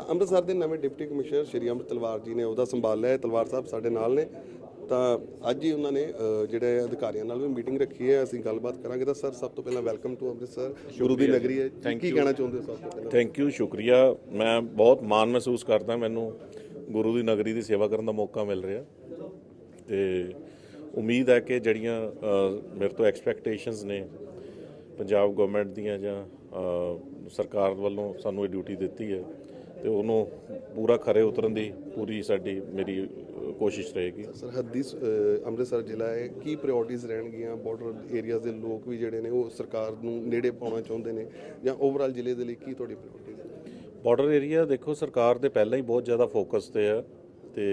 ਤਾਂ ਅੰਮ੍ਰਿਤਸਰ ਦੇ ਨਵੇਂ ਡਿਪਟੀ ਕਮਿਸ਼ਨਰ ਸ਼੍ਰੀ ਅੰਮ੍ਰਿਤ ਤਲਵਾਰ ਜੀ ਨੇ ਉਹਦਾ ਸੰਭਾਲ ਲਿਆ ਹੈ। ਤਲਵਾਰ ਸਾਹਿਬ ਸਾਡੇ ਨਾਲ ਨੇ। ਤਾਂ ਅੱਜ ਹੀ ਉਹਨਾਂ ਨੇ ਜਿਹੜੇ ਅਧਿਕਾਰੀਆਂ ਨਾਲ ਵੀ ਮੀਟਿੰਗ ਰੱਖੀ ਹੈ। ਅਸੀਂ ਗੱਲਬਾਤ ਕਰਾਂਗੇ। ਤਾਂ ਸਰ ਸਭ ਤੋਂ ਪਹਿਲਾਂ ਵੈਲਕਮ ਟੂ ਅੰਮ੍ਰਿਤਸਰ। ਗੁਰੂ ਦੀ ਨਗਰੀ ਹੈ। ਕੀ ਕਹਿਣਾ ਚਾਹੁੰਦੇ ਹੋ ਸਭ ਤੋਂ ਪਹਿਲਾਂ। ਥੈਂਕ ਯੂ ਸ਼ੁਕਰੀਆ। ਮੈਂ ਬਹੁਤ ਮਾਣ ਮਹਿਸੂਸ ਕਰਦਾ ਮੈਨੂੰ ਗੁਰੂ ਦੀ ਨਗਰੀ ਦੀ ਸੇਵਾ ਕਰਨ ਦਾ ਮੌਕਾ ਮਿਲ ਰਿਹਾ। ਤੇ ਉਮੀਦ ਹੈ ਕਿ ਜਿਹੜੀਆਂ ਮੇਰੇ ਤੋਂ ਐਕਸਪੈਕਟੇਸ਼ਨਸ ਨੇ ਪੰਜਾਬ ਗਵਰਨਮੈਂਟ ਦੀਆਂ ਜਾਂ ਸਰਕਾਰ ਵੱਲੋਂ ਸਾਨੂੰ ਇਹ ਡਿਊਟੀ ਦਿੱਤੀ ਹੈ। ਤੇ ਉਹਨੂੰ ਪੂਰਾ ਖਰੇ ਉਤਰਨ ਦੀ ਪੂਰੀ ਸਾਡੀ ਮੇਰੀ ਕੋਸ਼ਿਸ਼ ਰਹੇਗੀ। ਸਰਹੱਦੀ ਅੰਮ੍ਰਿਤਸਰ ਜ਼ਿਲ੍ਹਾ ਹੈ ਕੀ ਪ੍ਰਾਇੋਰਟੀਜ਼ ਰਹਿਣਗੀਆਂ? ਬਾਰਡਰ ਏਰੀਆਜ਼ ਦੇ ਲੋਕ ਵੀ ਜਿਹੜੇ ਨੇ ਉਹ ਸਰਕਾਰ ਨੂੰ ਨੇੜੇ ਪਾਉਣਾ ਚਾਹੁੰਦੇ ਨੇ? ਜਾਂ ਓਵਰਆਲ ਜ਼ਿਲ੍ਹੇ ਦੇ ਲਈ ਕੀ ਤੁਹਾਡੀ ਪ੍ਰਾਇੋਰਟੀਜ਼ ਬਾਰਡਰ ਏਰੀਆ ਦੇਖੋ ਸਰਕਾਰ ਦੇ ਪਹਿਲਾਂ ਹੀ ਬਹੁਤ ਜ਼ਿਆਦਾ ਫੋਕਸ ਤੇ ਆ ਤੇ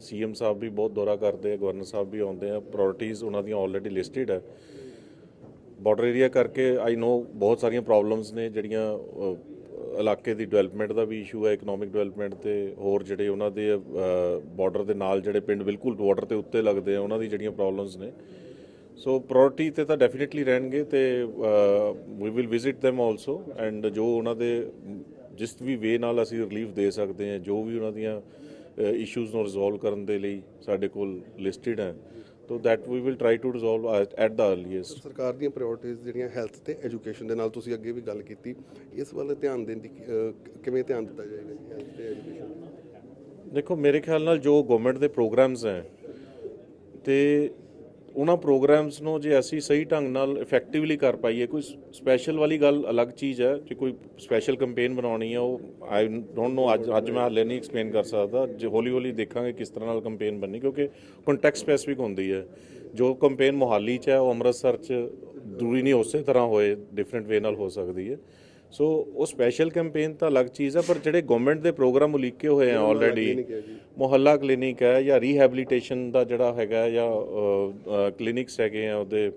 ਸੀਐਮ ਸਾਹਿਬ ਵੀ ਬਹੁਤ ਦੌਰਾ ਕਰਦੇ ਆ ਗਵਰਨਰ ਸਾਹਿਬ ਵੀ ਆਉਂਦੇ ਆ ਪ੍ਰਾਇੋਰਟੀਜ਼ ਉਹਨਾਂ ਦੀਆਂ ਆਲਰੇਡੀ ਲਿਸਟਡ ਹੈ ਬਾਰਡਰ ਏਰੀਆ ਕਰਕੇ ਆਈ ਨੋ ਬਹੁਤ ਸਾਰੀਆਂ ਪ੍ਰੋਬਲਮਸ ਨੇ ਜਿਹੜੀਆਂ ਇਲਾਕੇ ਦੀ ਡਿਵੈਲਪਮੈਂਟ ਦਾ ਵੀ ਇਸ਼ੂ ਹੈ ਇਕਨੋਮਿਕ ਡਿਵੈਲਪਮੈਂਟ ਤੇ ਹੋਰ ਜਿਹੜੇ ਉਹਨਾਂ ਦੇ ਬਾਰਡਰ ਦੇ ਨਾਲ ਜਿਹੜੇ ਪਿੰਡ ਬਿਲਕੁਲ ਬਾਰਡਰ ਤੇ ਉੱਤੇ ਲੱਗਦੇ ਆ, ਉਹਨਾਂ ਦੀ ਜਿਹੜੀਆਂ ਪ੍ਰੋਬਲਮਸ ਨੇ। ਸੋ ਪ੍ਰਾਇੋਰਟੀ ਤੇ ਤਾਂ ਡੈਫੀਨਿਟਲੀ ਰਹਿਣਗੇ ਤੇ we will visit them also and ਜੋ ਉਹਨਾਂ ਦੇ, ਜਿਸ ਵੀ ਵੇ ਨਾਲ ਅਸੀਂ ਰਿਲੀਫ ਦੇ ਸਕਦੇ ਹਾਂ, ਜੋ ਵੀ ਉਹਨਾਂ ਦੀਆਂ ਇਸ਼ੂਜ਼ ਨੂੰ ਰਿਜ਼ੋਲਵ ਕਰਨ ਦੇ ਲਈ ਸਾਡੇ ਕੋਲ ਲਿਸਟਡ ਹੈ ਤੋ that we will try to resolve at the earliest ਸਰਕਾਰ ਦੀਆਂ ਪ੍ਰਾਇੋਰਟੀਜ਼ ਜਿਹੜੀਆਂ ਹੈਲਥ ਤੇ ਐਜੂਕੇਸ਼ਨ ਦੇ ਨਾਲ ਤੁਸੀਂ ਅੱਗੇ ਵੀ ਗੱਲ ਕੀਤੀ ਇਸ ਵੱਲ ਧਿਆਨ ਦੇਣ ਦੀ ਕਿਵੇਂ ਧਿਆਨ ਦਿੱਤਾ ਜਾਏਗਾ ਜੀ ਹੈਲਥ ਤੇ ਐਜੂਕੇਸ਼ਨ ਦੇਖੋ ਮੇਰੇ ਖਿਆਲ ਨਾਲ ਜੋ ਗਵਰਨਮੈਂਟ ਦੇ ਪ੍ਰੋਗਰਾਮਸ ਹੈ ਤੇ ਉਹਨਾਂ ਪ੍ਰੋਗਰਾਮਸ ਨੂੰ ਜੇ ਅਸੀਂ ਸਹੀ ਢੰਗ ਨਾਲ ਇਫੈਕਟਿਵਲੀ ਕਰ ਪਾਈਏ, ਕੋਈ ਸਪੈਸ਼ਲ ਵਾਲੀ ਗੱਲ ਅਲੱਗ ਚੀਜ਼ ਹੈ ਜੇ ਕੋਈ ਸਪੈਸ਼ਲ ਕੈਂਪੇਨ ਬਣਾਉਣੀ ਹੈ, ਉਹ ਆਈ ਡੋਨਟ ਨੋ ਅੱਜ ਅੱਜ ਮੈਂ ਹਾਲੇ ਨਹੀਂ ਐਕਸਪਲੇਨ ਕਰ ਸਕਦਾ। ਜੇ ਹੌਲੀ ਹੌਲੀ ਦੇਖਾਂਗੇ ਕਿਸ ਤਰ੍ਹਾਂ ਨਾਲ ਕੈਂਪੇਨ ਬਣਨੀ, ਕਿਉਂਕਿ ਕੰਟੈਕਸਟ ਸਪੈਸਿਫਿਕ ਹੁੰਦੀ ਹੈ। ਜੋ ਕੈਂਪੇਨ ਮੋਹਾਲੀ 'ਚ ਹੈ, ਉਹ ਅੰਮ੍ਰਿਤਸਰ 'ਚ ਦੂਰੀ ਨਹੀਂ ਉਸੇ ਤਰ੍ਹਾਂ ਹੋਏ ਡਿਫਰੈਂਟ ਵੇ ਨਾਲ ਹੋ ਸਕਦੀ ਹੈ। ਸੋ ਉਹ ਸਪੈਸ਼ਲ ਕੈਂਪੇਨ ਤਾਂ ਅਲੱਗ ਚੀਜ਼ ਹੈ ਪਰ ਜਿਹੜੇ ਗਵਰਨਮੈਂਟ ਦੇ ਪ੍ਰੋਗਰਾਮ ਉਲੀਕੇ ਹੋਏ ਆ ਆਲਰੇਡੀ ਮੁਹੱਲਾ ਕਲੀਨਿਕ ਹੈ ਜਾਂ ਰੀਹੈਬਿਲਿਟੇਸ਼ਨ ਦਾ ਜਿਹੜਾ ਹੈਗਾ ਜਾਂ ਕਲੀਨਿਕਸ ਹੈਗੇ ਆ ਉਹਦੇ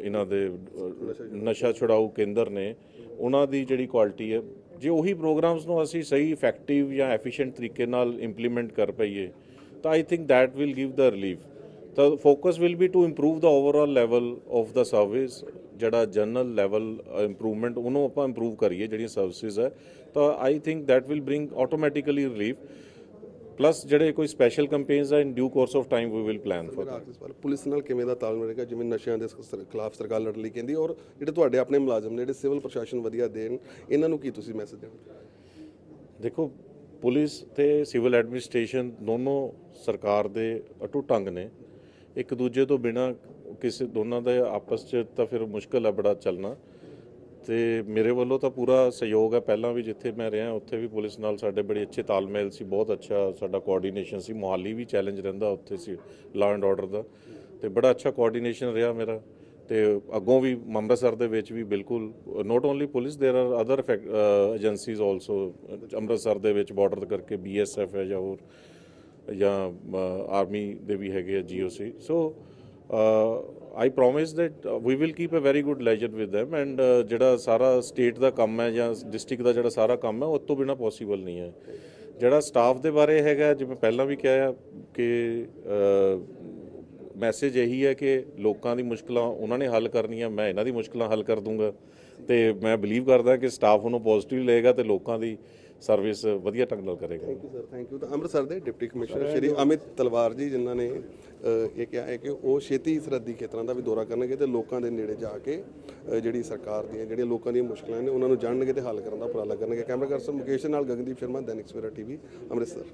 ਇਹਨਾਂ ਦੇ ਨਸ਼ਾ ਛੁਡਾਊ ਕੇਂਦਰ ਨੇ ਉਹਨਾਂ ਦੀ ਜਿਹੜੀ ਕੁਆਲਿਟੀ ਹੈ ਜੇ ਉਹੀ ਪ੍ਰੋਗਰਾਮਸ ਨੂੰ ਅਸੀਂ ਸਹੀ ਇਫੈਕਟਿਵ ਜਾਂ ਐਫੀਸ਼ੀਐਂਟ ਤਰੀਕੇ ਨਾਲ ਇੰਪਲੀਮੈਂਟ ਕਰ ਪਈਏ ਤਾਂ I think that will give the relief. ਤਾਂ focus will be to improve the overall level of the service ਜਿਹੜਾ ਜਨਰਲ ਲੈਵਲ ਇੰਪਰੂਵਮੈਂਟ ਉਹਨੂੰ ਆਪਾਂ ਇੰਪਰੂਵ ਕਰੀਏ ਜਿਹੜੀਆਂ ਸਰਵਿਸਿਜ਼ ਹੈ ਤਾਂ I think that will bring automatically relief. Plus ਜਿਹੜੇ ਕੋਈ ਸਪੈਸ਼ਲ ਕੈਂਪੇਨਸ ਆ in due course of time we will plan for police ਨਾਲ ਕਿਵੇਂ ਦਾ ਤਾਲਮੇਲ ਰਹੇਗਾ ਜਿਵੇਂ ਨਸ਼ਿਆਂ ਦੇ ਖਿਲਾਫ ਸਰਕਾਰ ਲੜਨ ਲਈ ਕਹਿੰਦੀ ਔਰ ਜਿਹੜੇ ਤੁਹਾਡੇ ਆਪਣੇ ਮੁਲਾਜ਼ਮ ਨੇ ਜਿਹੜੇ ਸਿਵਲ ਪ੍ਰਸ਼ਾਸਨ ਵਧੀਆ ਦੇਣ ਇਹਨਾਂ ਨੂੰ ਕੀ ਤੁਸੀਂ ਮੈਸੇਜ ਦੇਣਾ? ਦੇਖੋ ਪੁਲਿਸ ਤੇ ਸਿਵਲ ਐਡਮਿਨਿਸਟ੍ਰੇਸ਼ਨ ਦੋਨੋਂ ਸਰਕਾਰ ਦੇ ਅਟੁੱਟ ਅੰਗ ਨੇ। ਇੱਕ ਦੂਜੇ ਤੋਂ ਬਿਨਾ ਕਿਸੇ ਦੋਨਾਂ ਦਾ ਆਪਸ 'ਚ ਤਾਂ ਫਿਰ ਮੁਸ਼ਕਲ ਹੈ ਬੜਾ ਚੱਲਣਾ ਤੇ ਮੇਰੇ ਵੱਲੋਂ ਤਾਂ ਪੂਰਾ ਸਹਿਯੋਗ ਹੈ ਪਹਿਲਾਂ ਵੀ ਜਿੱਥੇ ਮੈਂ ਰਿਹਾ ਉੱਥੇ ਵੀ ਪੁਲਿਸ ਨਾਲ ਸਾਡੇ ਬੜੇ ਅੱਛੇ ਤਾਲਮੇਲ ਸੀ ਬਹੁਤ ਅੱਛਾ ਸਾਡਾ ਕੋਆਰਡੀਨੇਸ਼ਨ ਸੀ ਮੁਹਾਲੀ ਵੀ ਚੈਲੰਜ ਰਹਿੰਦਾ ਉੱਥੇ ਸੀ ਲਾ ਐਂਡ ਆਰਡਰ ਦਾ ਤੇ ਬੜਾ ਅੱਛਾ ਕੋਆਰਡੀਨੇਸ਼ਨ ਰਿਹਾ ਮੇਰਾ ਤੇ ਅੱਗੋਂ ਵੀ ਅੰਮ੍ਰਿਤਸਰ ਦੇ ਵਿੱਚ ਵੀ ਬਿਲਕੁਲ not only police there are other agencies also Amritsar ਦੇ ਵਿੱਚ ਬਾਰਡਰ ਕਰਕੇ ਬੀਐਸਐਫ ਹੈ ਜਾਂ ਹੋਰ ਜਾਂ ਆਰਮੀ ਦੇ ਵੀ ਹੈਗੇ ਆ GOC so I promise that we will keep a very good relation with them and ਜਿਹੜਾ ਸਾਰਾ ਸਟੇਟ ਦਾ ਕੰਮ ਹੈ ਜਾਂ ਡਿਸਟ੍ਰਿਕਟ ਦਾ ਜਿਹੜਾ ਸਾਰਾ ਕੰਮ ਹੈ ਉਹ ਤੋਂ ਬਿਨਾ ਪੋਸੀਬਲ ਨਹੀਂ ਹੈ ਜਿਹੜਾ ਸਟਾਫ ਦੇ ਬਾਰੇ ਹੈਗਾ ਜਿਵੇਂ ਪਹਿਲਾਂ ਵੀ ਕਿਹਾ ਕਿ ਮੈਸੇਜ ਇਹੀ ਹੈ ਕਿ ਲੋਕਾਂ ਦੀ ਮੁਸ਼ਕਲਾਂ ਉਹਨਾਂ ਨੇ ਹੱਲ ਕਰਨੀਆਂ ਮੈਂ ਇਹਨਾਂ ਦੀ ਮੁਸ਼ਕਲਾਂ ਹੱਲ ਕਰ ਦੂੰਗਾ ਤੇ ਮੈਂ ਬਲੀਵ ਕਰਦਾ ਕਿ ਸਟਾਫ ਉਹਨੂੰ ਪੋਜ਼ਿਟਿਵ ਲਏਗਾ ਤੇ ਲੋਕਾਂ ਦੀ ਸਰਵਿਸ ਵਧੀਆ ਢੰਗ ਨਾਲ ਕਰੇਗਾ। Thank you sir thank you ਤਾਂ ਅੰਮ੍ਰਿਤਸਰ ਦੇ ਡਿਪਟੀ ਕਮਿਸ਼ਨਰ ਸ਼੍ਰੀ ਅਮਿਤ ਤਲਵਾਰ ਜੀ ਜਿਨ੍ਹਾਂ ਨੇ ਇਹ ਕਿਹਾ ਹੈ ਕਿ ਉਹ ਛੇਤੀ ਸਰਹੱਦੀ ਖੇਤਰਾਂ ਦਾ ਵੀ ਦੌਰਾ ਕਰਨਗੇ ਤੇ ਲੋਕਾਂ ਦੇ ਨੇੜੇ ਜਾ ਕੇ ਜਿਹੜੀ ਸਰਕਾਰ ਦੀਆਂ, ਜਿਹੜੀਆਂ ਲੋਕਾਂ ਦੀਆਂ ਮੁਸ਼ਕਲਾਂ ਨੇ, ਉਹਨਾਂ ਨੂੰ ਜਾਣਨਗੇ ਤੇ ਹੱਲ ਕਰਨ ਦਾ ਉਪਰਾਲਾ ਕਰਨਗੇ। ਕੈਮਰਾ ਕਰਸਨ ਮੁਕੇਸ਼ ਨਾਲ ਗਗਨਦੀਪ ਸ਼ਰਮਾ, ਦੈਨਿਕ ਸਵੇਰਾ ਟੀਵੀ, ਅੰਮ੍ਰਿਤਸਰ।